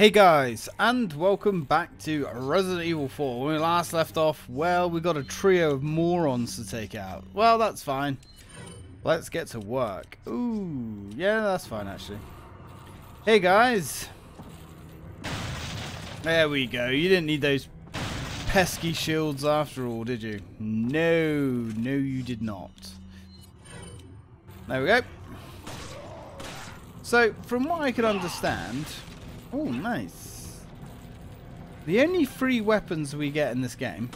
Hey guys, and welcome back to Resident Evil 4. When we last left off, well, we got a trio of morons to take out. Well, that's fine. Let's get to work. Ooh, yeah, that's fine actually. Hey guys. There we go. You didn't need those pesky shields after all, did you? No, no you did not. There we go. So, from what I can understand, Oh, nice. The only free weapons we get in this game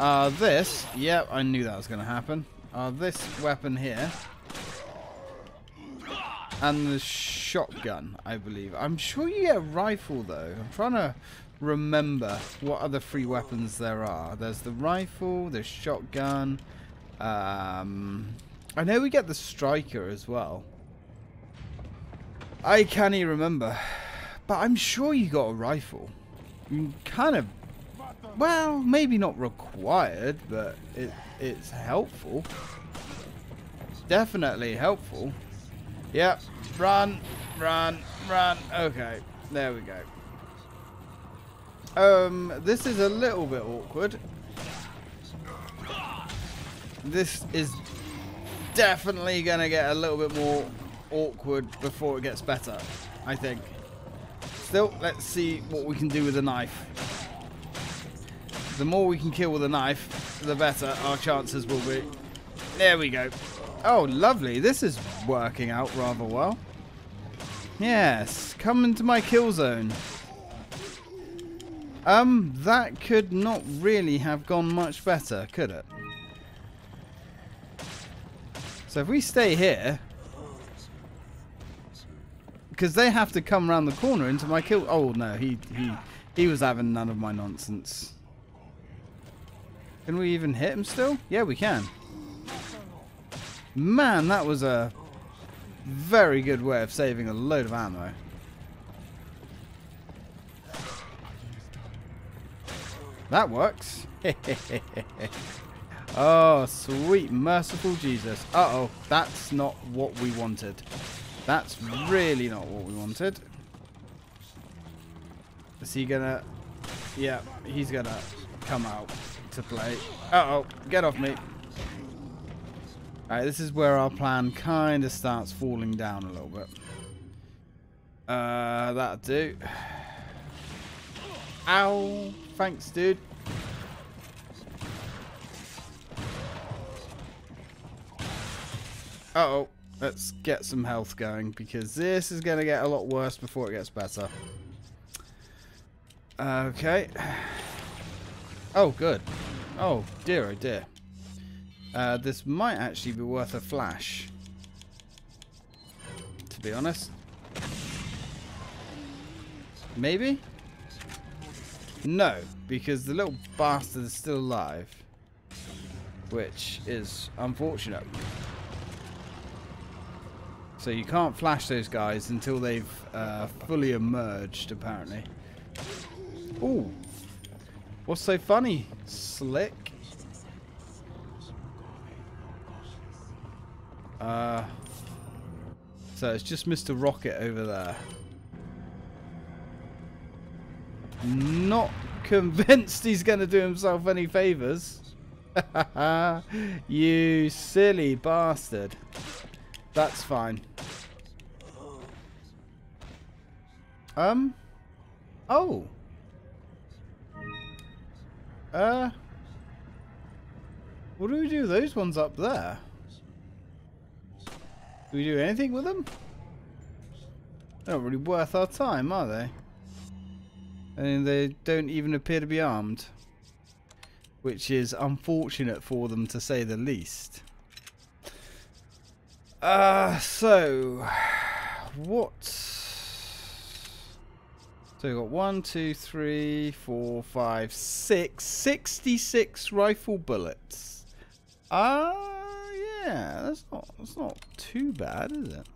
are this. Yep, I knew that was going to happen. Are this weapon here. And the shotgun, I believe. I'm sure you get a rifle, though. I'm trying to remember what other free weapons there are. There's the rifle, the shotgun. Um, I know we get the striker as well. I can't even remember. But I'm sure you got a rifle. Kind of... Well, maybe not required, but it, it's helpful. Definitely helpful. Yep. Run, run, run. Okay. There we go. Um, this is a little bit awkward. This is definitely going to get a little bit more awkward before it gets better, I think. Still, let's see what we can do with a knife. The more we can kill with a knife, the better our chances will be. There we go. Oh, lovely. This is working out rather well. Yes, come into my kill zone. Um, that could not really have gone much better, could it? So if we stay here, because they have to come around the corner into my kill. Oh no, he he he was having none of my nonsense. Can we even hit him still? Yeah, we can. Man, that was a very good way of saving a load of ammo. That works. oh, sweet merciful Jesus. Uh-oh, that's not what we wanted. That's really not what we wanted. Is he gonna... Yeah, he's gonna come out to play. Uh-oh, get off me. Alright, this is where our plan kind of starts falling down a little bit. Uh, that'll do. Ow! Thanks, dude. Uh oh Let's get some health going because this is going to get a lot worse before it gets better. Okay. Oh, good. Oh, dear, oh dear. Uh, this might actually be worth a flash. To be honest. Maybe? No, because the little bastard is still alive. Which is unfortunate. So you can't flash those guys until they've uh, fully emerged, apparently. Ooh. What's so funny? Slick. Uh, so it's just Mr. Rocket over there. Not convinced he's going to do himself any favors. you silly bastard. That's fine. Um. Oh. Uh. What do we do those ones up there? Do we do anything with them? They're not really worth our time, are they? And they don't even appear to be armed. Which is unfortunate for them to say the least. Uh, so, what? So we've got one, two, three, four, five, six, 66 rifle bullets. Ah, uh, yeah, that's not, that's not too bad, is it?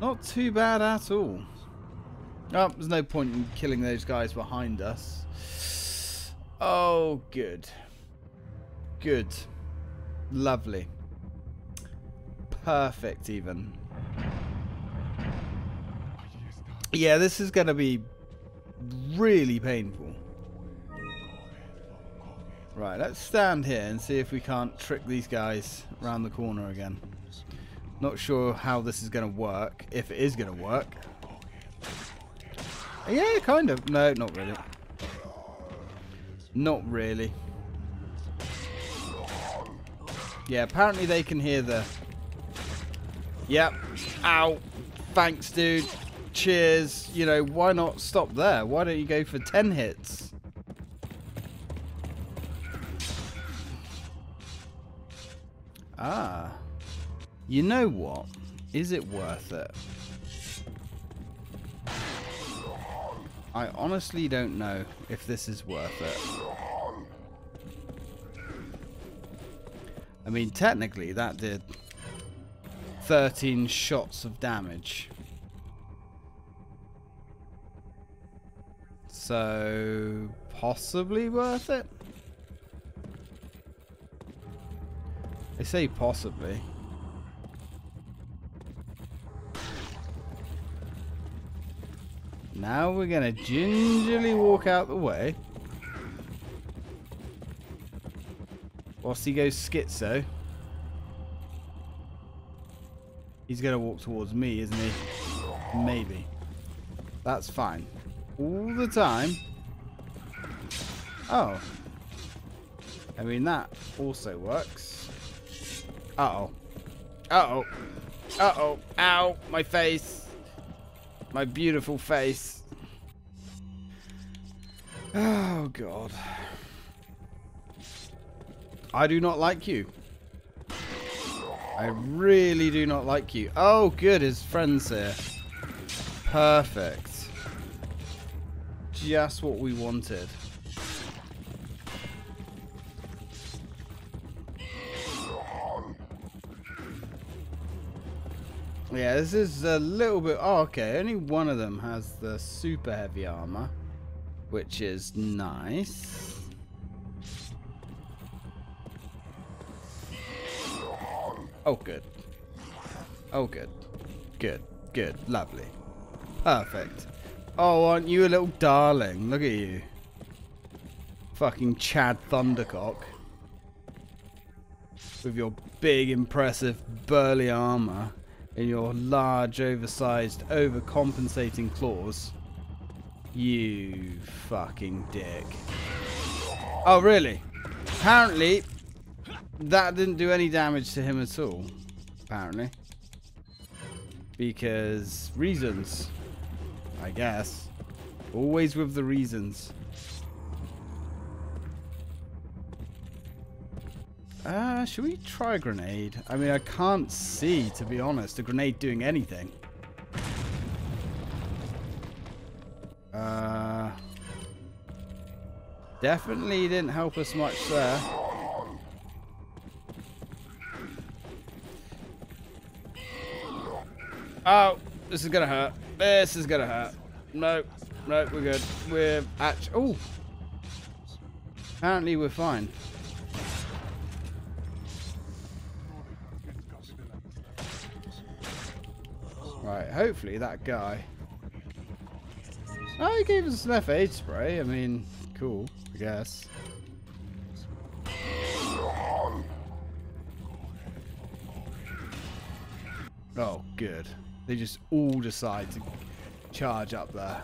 Not too bad at all. Oh, there's no point in killing those guys behind us. Oh, good. Good. Lovely perfect even. Yeah, this is going to be really painful. Right, let's stand here and see if we can't trick these guys around the corner again. Not sure how this is going to work, if it is going to work. Yeah, kind of. No, not really. Not really. Yeah, apparently they can hear the... Yep. Ow. Thanks, dude. Cheers. You know, why not stop there? Why don't you go for 10 hits? Ah. You know what? Is it worth it? I honestly don't know if this is worth it. I mean, technically that did 13 shots of damage. So, possibly worth it? I say possibly. Now we're going to gingerly walk out the way. Whilst he goes schizo. He's going to walk towards me, isn't he? Maybe. That's fine. All the time. Oh. I mean, that also works. Uh-oh. Uh-oh. Uh-oh. Ow. My face. My beautiful face. Oh, God. I do not like you. I really do not like you. Oh, good. His friend's here. Perfect. Just what we wanted. Yeah, this is a little bit... Oh, okay. Only one of them has the super heavy armor. Which is nice. Oh, good. Oh, good. Good. Good. Lovely. Perfect. Oh, aren't you a little darling? Look at you. Fucking Chad Thundercock. With your big, impressive, burly armor and your large, oversized, overcompensating claws. You fucking dick. Oh, really? Apparently, that didn't do any damage to him at all. Apparently. Because reasons. I guess. Always with the reasons. Uh, should we try a grenade? I mean, I can't see, to be honest, a grenade doing anything. Uh, definitely didn't help us much there. Oh, this is gonna hurt. This is gonna hurt. No, no, we're good. We're actually. Oh, apparently we're fine. Right, hopefully that guy... Oh, he gave us an first aid spray. I mean, cool, I guess. Oh, good. They just all decide to charge up there.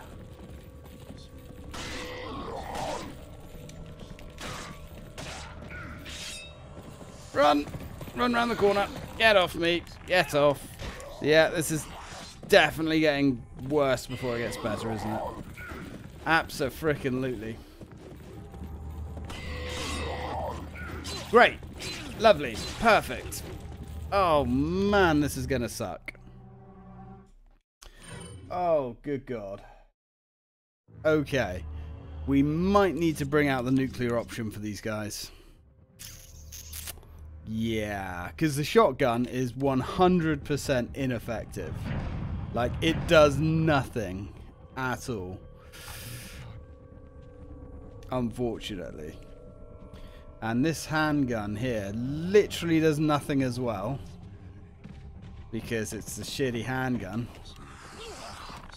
Run! Run around the corner. Get off me. Get off. Yeah, this is definitely getting worse before it gets better, isn't it? Absolutely. Great. Lovely. Perfect. Oh, man, this is going to suck. Oh, good God. Okay. We might need to bring out the nuclear option for these guys. Yeah, because the shotgun is 100% ineffective. Like, it does nothing at all. Unfortunately. And this handgun here literally does nothing as well. Because it's a shitty handgun.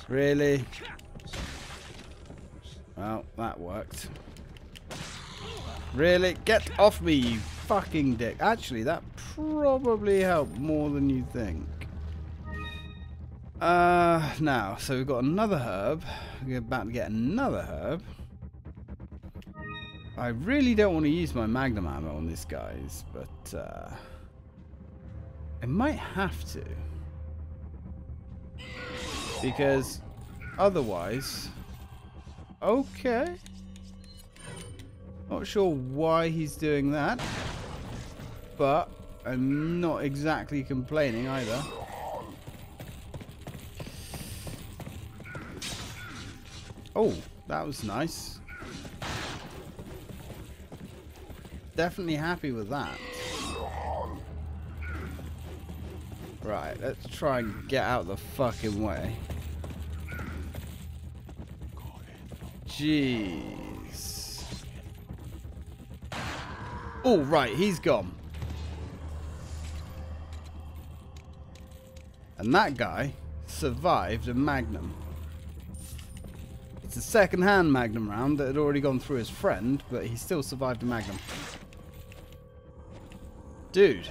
Really? Well, that worked. Really? Get off me, you fucking dick. Actually, that probably helped more than you think. Uh, now, so we've got another herb. We're about to get another herb. I really don't want to use my magnum ammo on this, guys, but uh, I might have to. Because otherwise... Okay. Not sure why he's doing that. But I'm not exactly complaining either. Oh, that was nice. Definitely happy with that. Right, let's try and get out the fucking way. Jeez. Oh, right, he's gone. And that guy survived a Magnum. It's a second-hand Magnum round that had already gone through his friend, but he still survived a Magnum. Dude.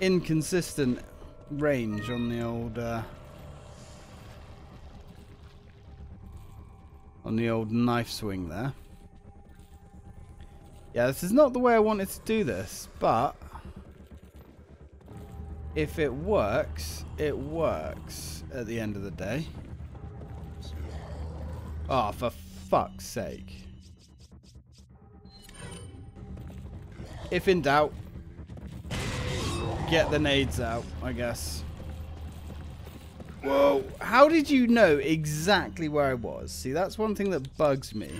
Inconsistent range on the old... Uh, on the old knife swing there. Yeah, this is not the way I wanted to do this, but if it works, it works at the end of the day. Oh, for fuck's sake. If in doubt, get the nades out, I guess. Whoa, how did you know exactly where I was? See, that's one thing that bugs me.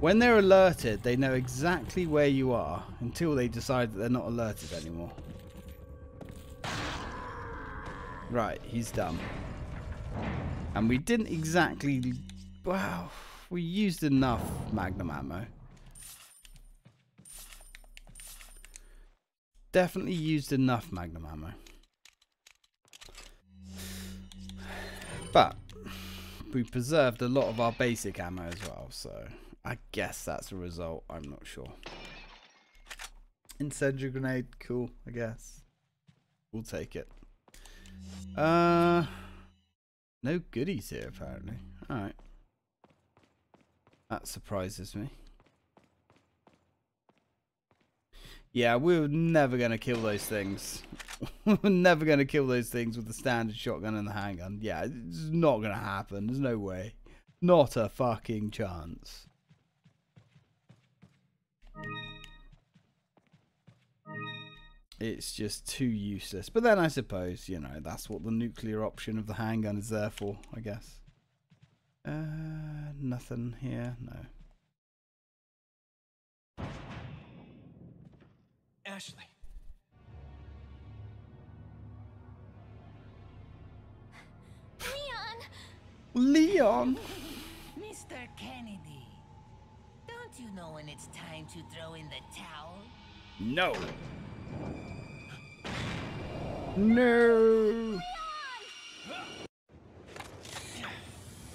When they're alerted, they know exactly where you are until they decide that they're not alerted anymore. Right, he's done. And we didn't exactly... Wow, we used enough magnum ammo. Definitely used enough magnum ammo. But we preserved a lot of our basic ammo as well, so I guess that's a result. I'm not sure. Incendiary grenade, cool, I guess. We'll take it. Uh, no goodies here apparently. Alright. That surprises me. Yeah, we were never going to kill those things. we are never going to kill those things with the standard shotgun and the handgun. Yeah, it's not going to happen. There's no way. Not a fucking chance. It's just too useless. But then I suppose, you know, that's what the nuclear option of the handgun is there for, I guess. Uh, nothing here, no. Ashley. Leon! Leon! Mr. Kennedy, don't you know when it's time to throw in the towel? No. No.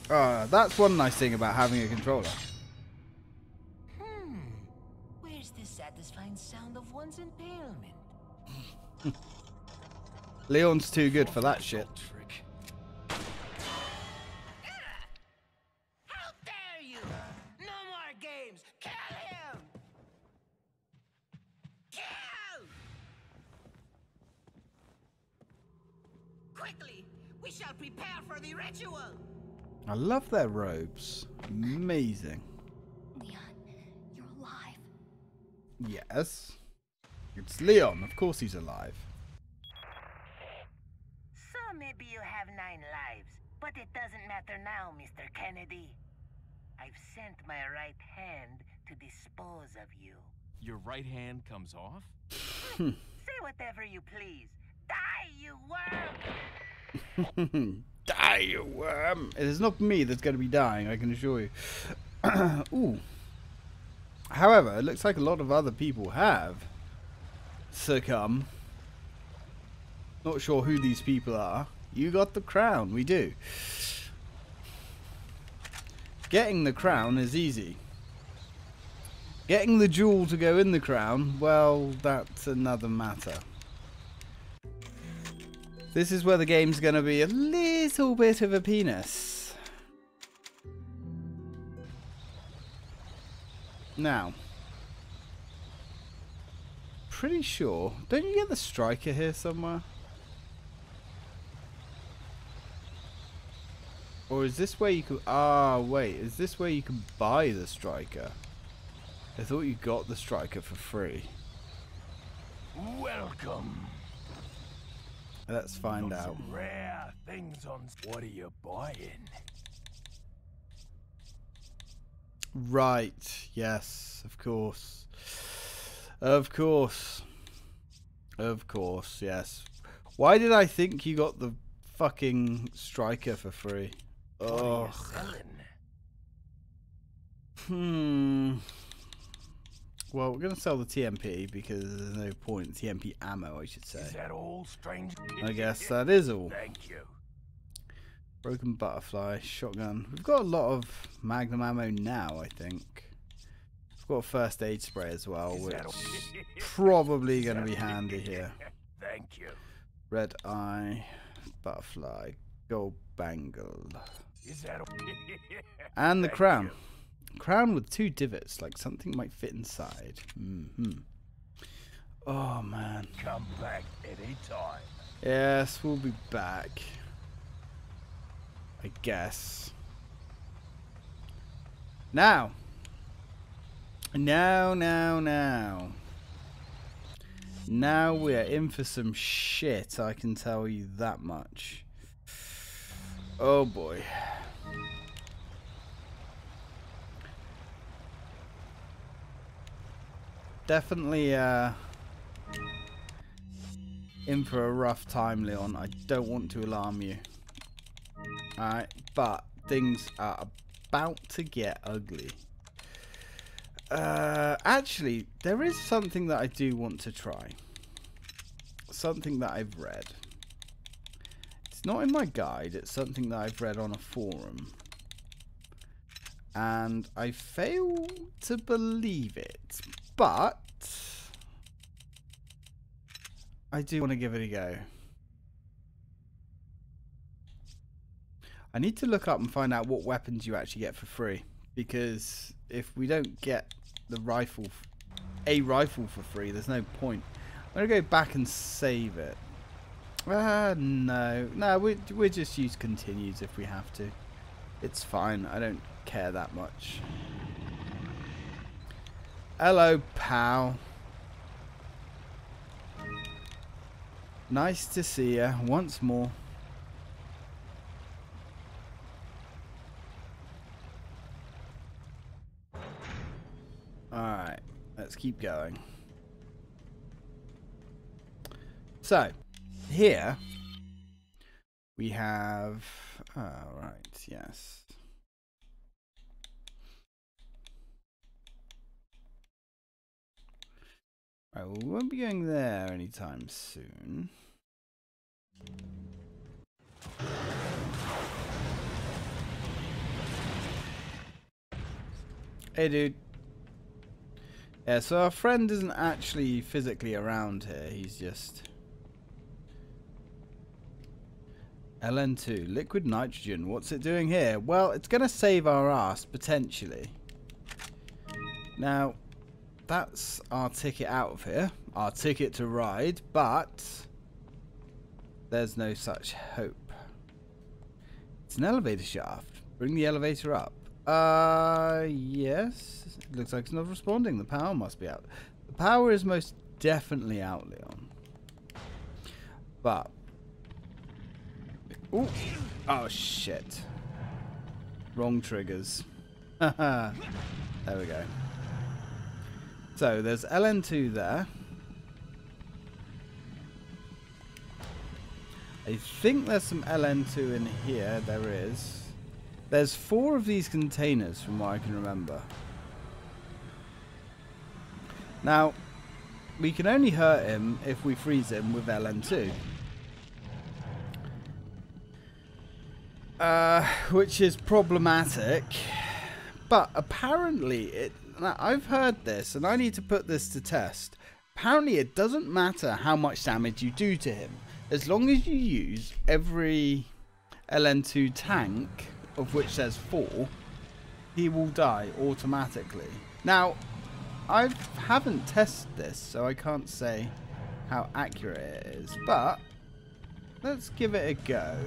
Uh, that's one nice thing about having a controller. Leon's too good for that shit. Trick. How dare you! No more games! Kill him! Kill! Quickly! We shall prepare for the ritual! I love their robes. Amazing. Leon, you're alive. Yes. It's Leon. Of course he's alive. So maybe you have nine lives, but it doesn't matter now, Mr. Kennedy. I've sent my right hand to dispose of you. Your right hand comes off? Say whatever you please. Die, you worm! Die, you worm! It is not me that's going to be dying, I can assure you. Ooh. However, it looks like a lot of other people have succumbed. Not sure who these people are. You got the crown. We do. Getting the crown is easy. Getting the jewel to go in the crown, well, that's another matter. This is where the game's going to be a little bit of a penis. Now, pretty sure, don't you get the striker here somewhere? Or is this where you could... Ah, wait. Is this where you can buy the striker? I thought you got the striker for free. Welcome. Let's find Got out. Rare things on. What are you buying? Right. Yes, of course. Of course. Of course, yes. Why did I think you got the fucking striker for free? Oh. Hmm. Well, we're going to sell the TMP because there's no point. TMP ammo, I should say. Is that all, strange? I guess that is all. Thank you. Broken butterfly, shotgun. We've got a lot of magnum ammo now, I think. We've got a first aid spray as well, Is which all? probably going to be handy here. Thank you. Red eye, butterfly, gold bangle. Is that all? And the crown. Crown with two divots, like something might fit inside. Mm hmm Oh, man. Come back anytime. Yes, we'll be back. I guess. Now. Now, now, now. Now we're in for some shit, I can tell you that much. Oh boy. Definitely, uh, in for a rough time, Leon. I don't want to alarm you. Alright, but things are about to get ugly. Uh, actually, there is something that I do want to try. Something that I've read. Not in my guide, it's something that I've read on a forum. And I fail to believe it. But I do want to give it a go. I need to look up and find out what weapons you actually get for free. Because if we don't get the rifle, a rifle for free, there's no point. I'm going to go back and save it. Ah, no. No, we, we'll just use continues if we have to. It's fine. I don't care that much. Hello, pal. Nice to see you once more. Alright, let's keep going. So, here we have. Oh, Alright, yes. Right, well, we won't be going there anytime soon. Hey, dude. Yeah, so our friend isn't actually physically around here. He's just... LN2, liquid nitrogen. What's it doing here? Well, it's going to save our ass, potentially. Now, that's our ticket out of here. Our ticket to ride, but... There's no such hope. It's an elevator shaft. Bring the elevator up. Uh, yes. It looks like it's not responding. The power must be out. The power is most definitely out, Leon. But... Ooh. Oh, shit. Wrong triggers. there we go. So, there's LN2 there. I think there's some LN2 in here. There is. There's four of these containers from what I can remember. Now, we can only hurt him if we freeze him with LN2. Uh, which is problematic. But apparently, it. I've heard this, and I need to put this to test. Apparently, it doesn't matter how much damage you do to him, as long as you use every LN2 tank, of which there's four, he will die automatically. Now, I haven't tested this, so I can't say how accurate it is, but let's give it a go.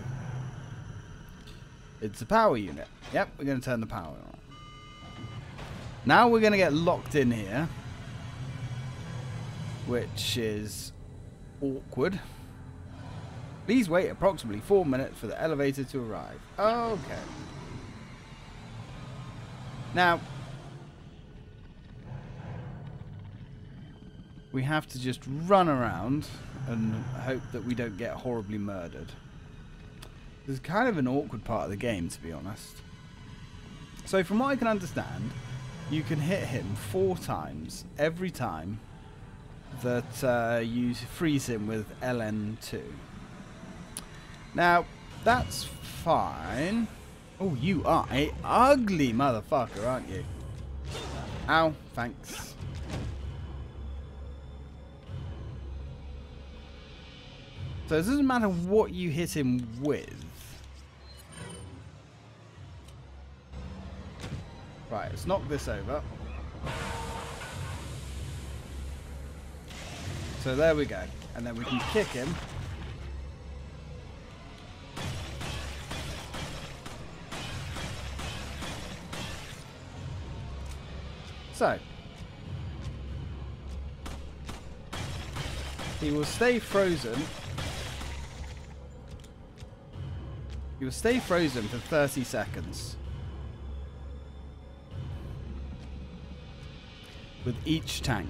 It's a power unit. Yep, we're going to turn the power on. Now we're going to get locked in here, which is awkward. Please wait approximately four minutes for the elevator to arrive. Okay. Now, we have to just run around and hope that we don't get horribly murdered. This is kind of an awkward part of the game, to be honest. So from what I can understand, you can hit him four times every time that uh, you freeze him with LN2. Now, that's fine. Oh, you are a ugly motherfucker, aren't you? Ow, thanks. So it doesn't matter what you hit him with. Right, let's knock this over. So there we go. And then we can kick him. So. He will stay frozen He will stay frozen for 30 seconds. With each tank.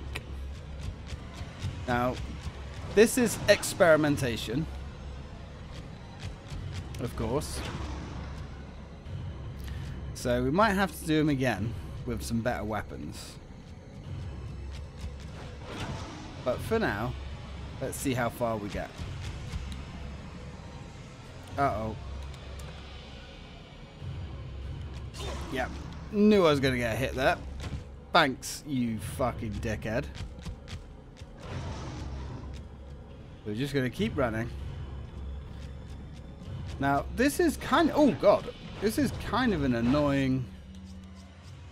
Now, this is experimentation. Of course. So we might have to do them again with some better weapons. But for now, let's see how far we get. Uh-oh. Yep. Knew I was going to get hit there. Thanks, you fucking dickhead. We're just going to keep running. Now, this is kind of... Oh, God. This is kind of an annoying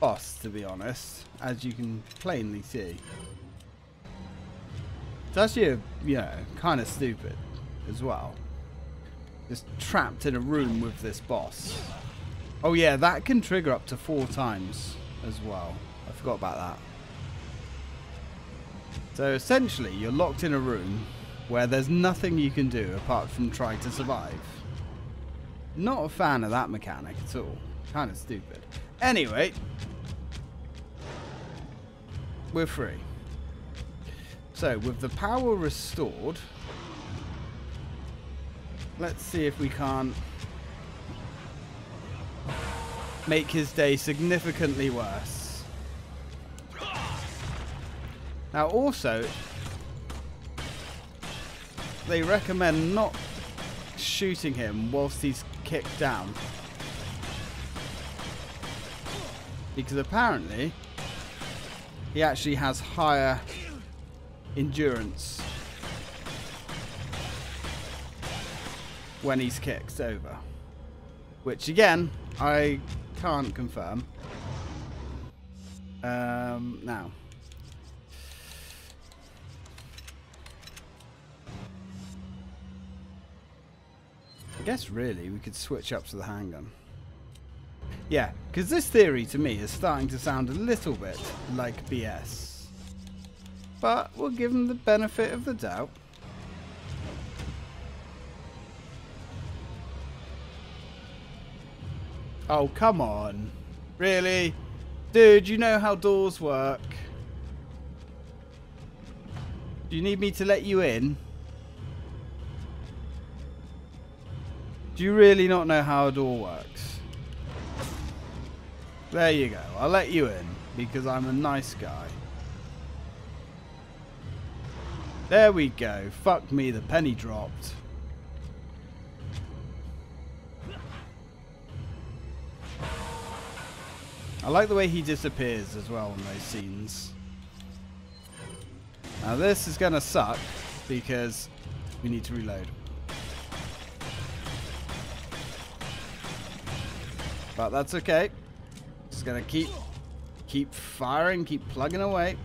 boss, to be honest. As you can plainly see. It's actually, you know, kind of stupid as well. Just trapped in a room with this boss. Oh yeah, that can trigger up to four times as well. I forgot about that. So essentially, you're locked in a room where there's nothing you can do apart from try to survive. Not a fan of that mechanic at all. Kind of stupid. Anyway, we're free. So, with the power restored, let's see if we can't make his day significantly worse. Now also, they recommend not shooting him whilst he's kicked down. Because apparently, he actually has higher endurance when he's kicked over. Which again, I can't confirm. Um, now. I guess really we could switch up to the handgun. Yeah, because this theory to me is starting to sound a little bit like BS. But we'll give them the benefit of the doubt. Oh, come on. Really? Dude, you know how doors work. Do you need me to let you in? Do you really not know how a door works? There you go. I'll let you in because I'm a nice guy. There we go. Fuck me, the penny dropped. I like the way he disappears as well in those scenes. Now this is going to suck because we need to reload. But that's okay. Just to keep keep firing, keep plugging away.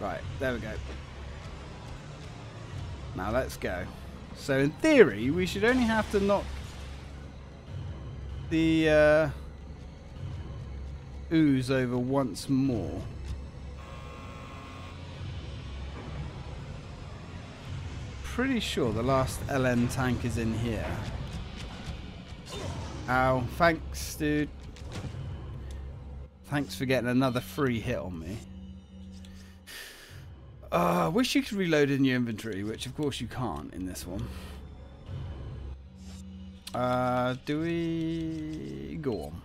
Right, there we go. Now let's go. So in theory, we should only have to knock the uh, ooze over once more. Pretty sure the last LN tank is in here. Ow, thanks dude. Thanks for getting another free hit on me. Uh, I wish you could reload in your inventory, which of course you can't in this one. Uh, do we go on?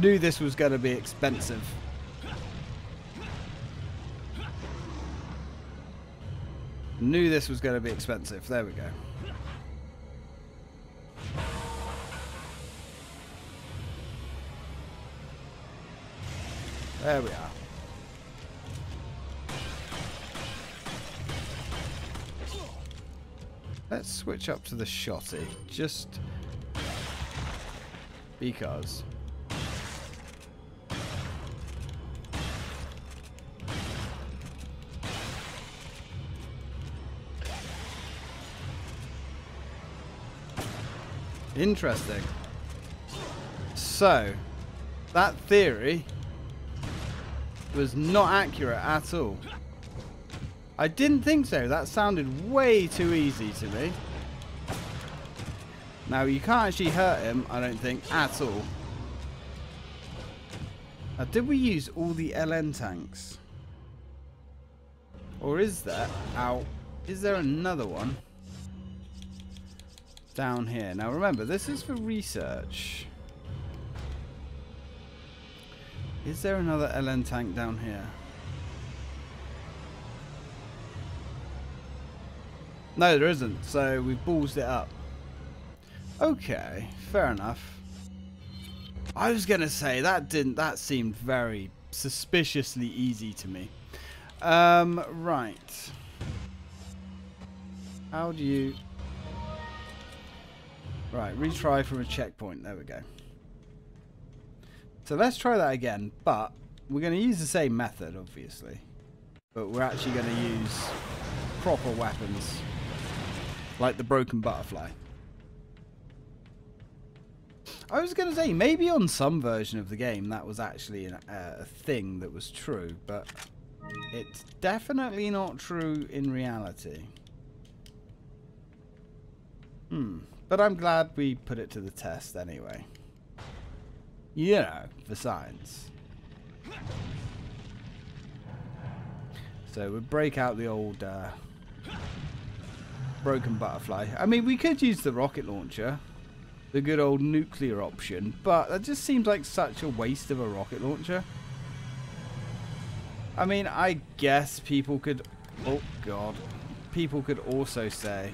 Knew this was going to be expensive. Knew this was going to be expensive. There we go. There we are. Let's switch up to the shotty, just because. Interesting. So, that theory was not accurate at all. I didn't think so. That sounded way too easy to me. Now, you can't actually hurt him, I don't think, at all. Now, did we use all the LN tanks? Or is there... Ow. Is there another one? Down here. Now, remember, this is for research. Is there another LN tank down here? No, there isn't. So we've ballsed it up. Okay, fair enough. I was gonna say that didn't. That seemed very suspiciously easy to me. Um, right. How do you? Right, retry from a checkpoint. There we go. So let's try that again, but we're going to use the same method, obviously. But we're actually going to use proper weapons. Like the broken butterfly. I was going to say, maybe on some version of the game that was actually an, uh, a thing that was true, but it's definitely not true in reality. Hmm. But I'm glad we put it to the test anyway. You know, for science. So we break out the old uh, broken butterfly. I mean, we could use the rocket launcher, the good old nuclear option, but that just seems like such a waste of a rocket launcher. I mean, I guess people could... Oh, God. People could also say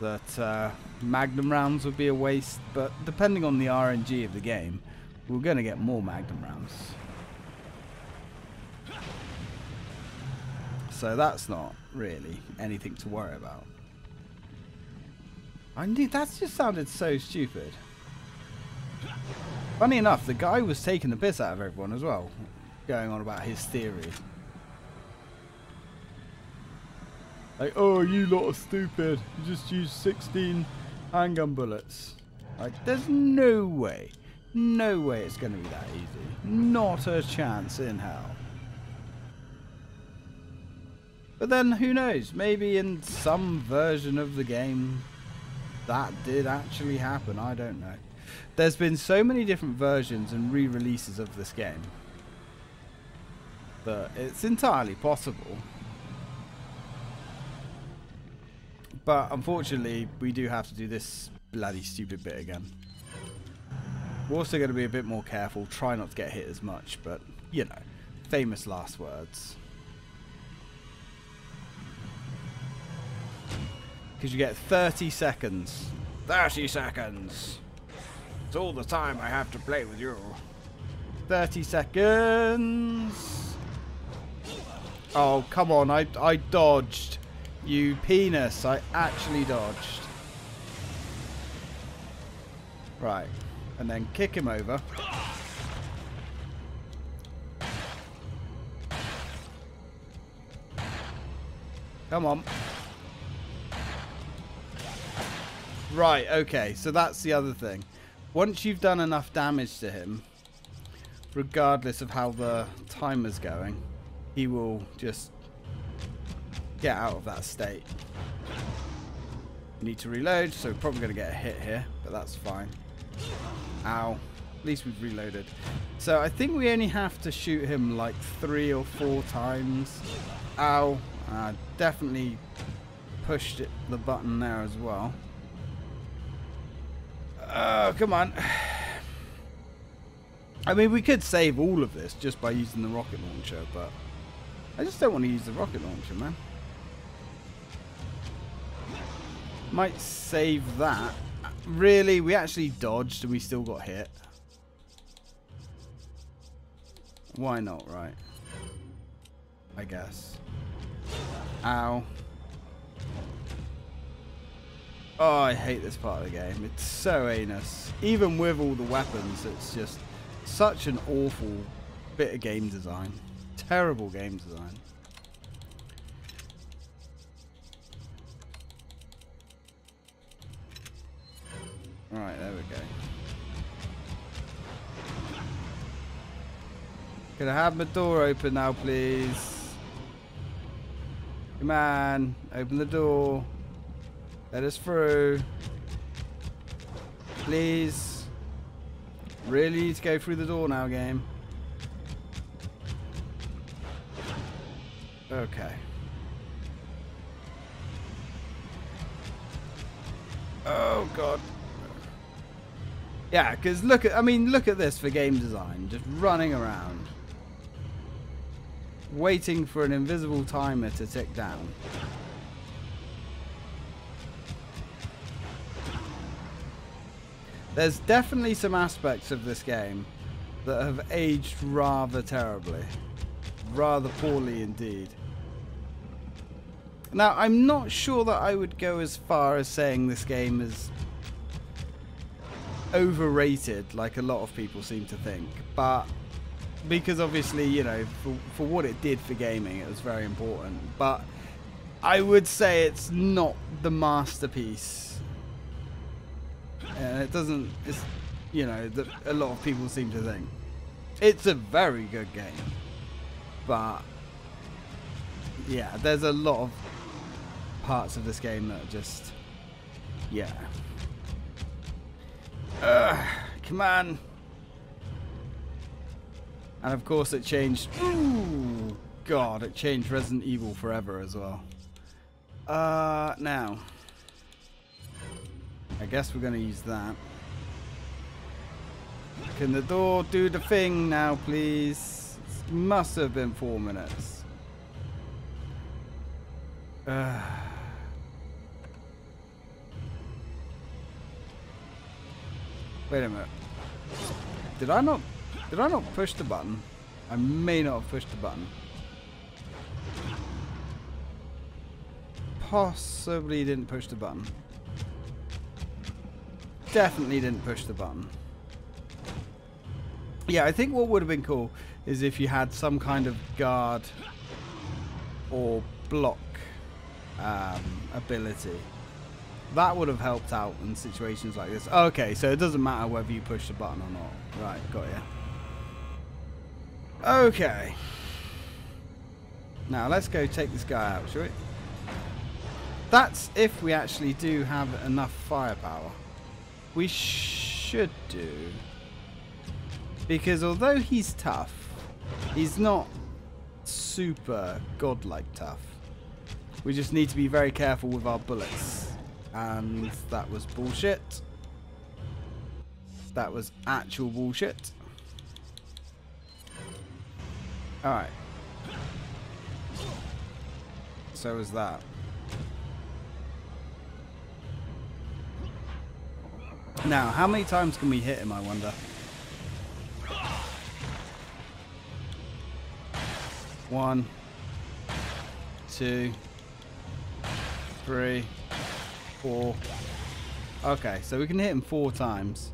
that uh, Magnum rounds would be a waste, but depending on the RNG of the game, we're going to get more Magnum rounds. So that's not really anything to worry about. I knew that just sounded so stupid. Funny enough, the guy was taking the piss out of everyone as well, going on about his theory. Like, oh, you lot are stupid. You just used 16 handgun bullets. Like, there's no way, no way it's going to be that easy. Not a chance in hell. But then, who knows? Maybe in some version of the game, that did actually happen. I don't know. There's been so many different versions and re-releases of this game. But it's entirely possible. But unfortunately, we do have to do this bloody stupid bit again. We're also going to be a bit more careful, try not to get hit as much, but, you know, famous last words. Because you get 30 seconds. 30 seconds. It's all the time I have to play with you. 30 seconds. Oh, come on. I, I dodged. You penis. I actually dodged. Right. And then kick him over. Come on. Right, okay. So that's the other thing. Once you've done enough damage to him, regardless of how the timer's going, he will just get out of that state. Need to reload, so probably going to get a hit here, but that's fine. Ow. At least we've reloaded. So I think we only have to shoot him like three or four times. Ow. Uh, definitely pushed it, the button there as well. Oh, come on. I mean, we could save all of this just by using the rocket launcher, but I just don't want to use the rocket launcher, man. Might save that. Really? We actually dodged and we still got hit. Why not, right? I guess. Ow. Oh, I hate this part of the game. It's so anus. Even with all the weapons, it's just such an awful bit of game design. Terrible game design. Right, there we go. Can I have my door open now, please? Come on, open the door. Let us through. Please. Really need to go through the door now, game. Okay. Oh god. Yeah, because look at, I mean, look at this for game design. Just running around. Waiting for an invisible timer to tick down. There's definitely some aspects of this game that have aged rather terribly. Rather poorly indeed. Now, I'm not sure that I would go as far as saying this game is overrated like a lot of people seem to think. But because obviously, you know, for, for what it did for gaming, it was very important. But I would say it's not the masterpiece and it doesn't. It's you know that a lot of people seem to think it's a very good game, but yeah, there's a lot of parts of this game that are just yeah. Come on. And of course it changed. Ooh, God, it changed Resident Evil forever as well. Uh, now. I guess we're going to use that. Can the door do the thing now, please? It must have been four minutes. Wait a minute. Did I not... Did I not push the button? I may not have pushed the button. Possibly didn't push the button definitely didn't push the button. Yeah, I think what would have been cool is if you had some kind of guard or block um, ability. That would have helped out in situations like this. Okay, so it doesn't matter whether you push the button or not. Right, got you. Okay. Now, let's go take this guy out, shall we? That's if we actually do have enough firepower we should do. Because although he's tough, he's not super godlike tough. We just need to be very careful with our bullets. And that was bullshit. That was actual bullshit. Alright. So was that. Now, how many times can we hit him, I wonder? One, two, three, four. Okay, so we can hit him four times.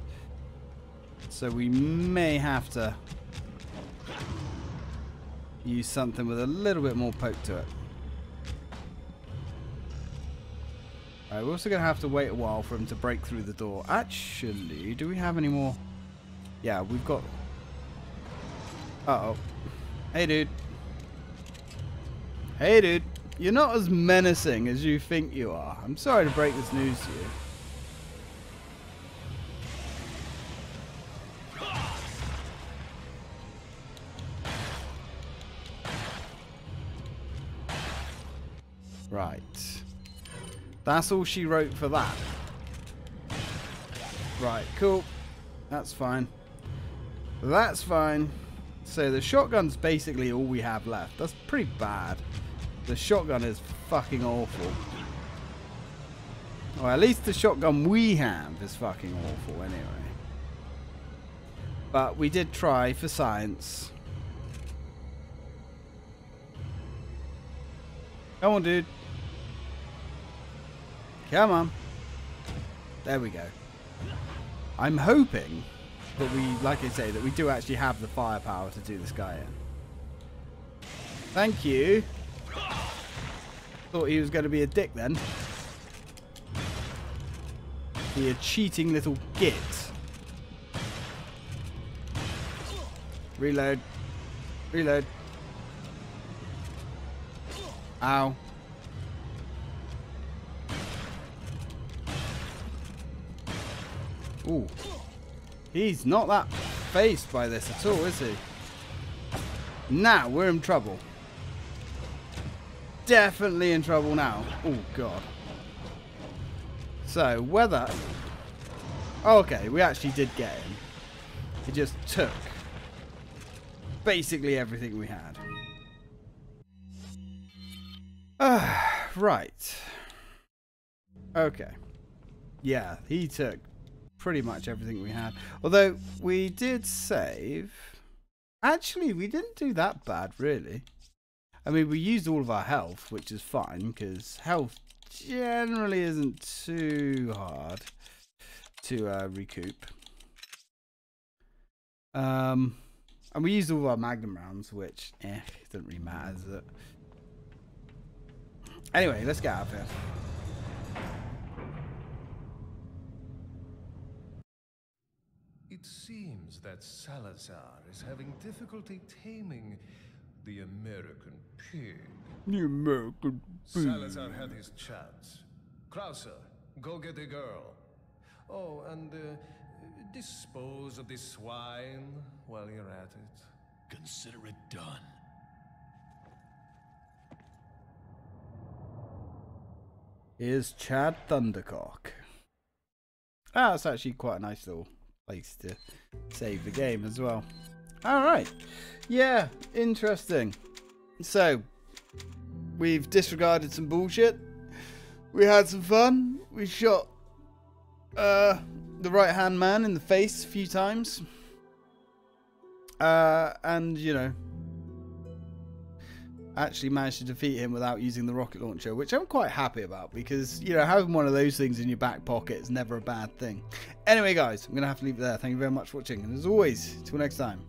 So we may have to use something with a little bit more poke to it. Alright, we're also going to have to wait a while for him to break through the door. Actually, do we have any more? Yeah, we've got... Uh-oh. Hey, dude. Hey, dude. You're not as menacing as you think you are. I'm sorry to break this news to you. Right. That's all she wrote for that. Right, cool. That's fine. That's fine. So the shotgun's basically all we have left. That's pretty bad. The shotgun is fucking awful. Or at least the shotgun we have is fucking awful anyway. But we did try for science. Come on, dude. Come on. There we go. I'm hoping that we, like I say, that we do actually have the firepower to do this guy in. Thank you. Thought he was going to be a dick then. Be a cheating little git. Reload. Reload. Ow. Ooh. He's not that fazed by this at all, is he? Now we're in trouble. Definitely in trouble now. Oh, God. So, whether... Oh, okay, we actually did get him. He just took basically everything we had. Uh, right. Okay. Yeah, he took pretty much everything we had. Although we did save. Actually, we didn't do that bad, really. I mean, we used all of our health, which is fine, because health generally isn't too hard to uh, recoup. Um, and we used all our magnum rounds, which, eh, doesn't really matter, does it? Anyway, let's get out of here. It seems that Salazar is having difficulty taming the American pig. The American pig. Salazar had his chance. Krauser, go get the girl. Oh, and uh, dispose of this swine while you're at it. Consider it done. Here's Chad Thundercock. Ah, that's actually quite a nice little place to save the game as well. Alright. Yeah, interesting. So, we've disregarded some bullshit. We had some fun. We shot uh, the right hand man in the face a few times. Uh, and, you know, actually managed to defeat him without using the rocket launcher, which I'm quite happy about because, you know, having one of those things in your back pocket is never a bad thing. Anyway, guys, I'm going to have to leave it there. Thank you very much for watching. And as always, till next time.